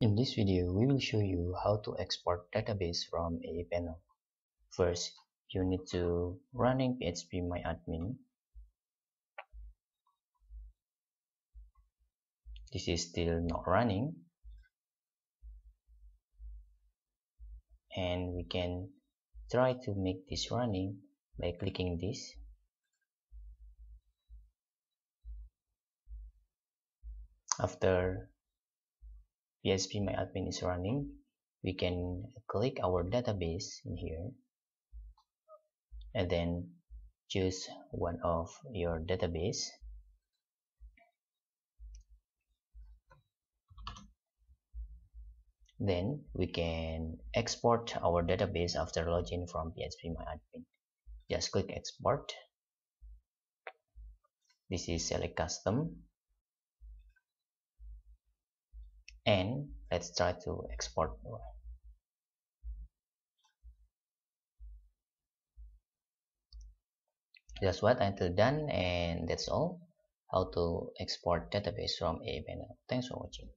this video, we will show you how to export database from aaPanel. First, you need to running phpMyAdmin. This is still not running. And we can try to make this running by clicking this. After phpMyAdmin is running, we can click our database in here and then choose one of your database. Then we can export our database after login from phpMyAdmin just click export. This is select custom and let's try to export that's what until done and that's all. How to export database from aaPanel thanks for watching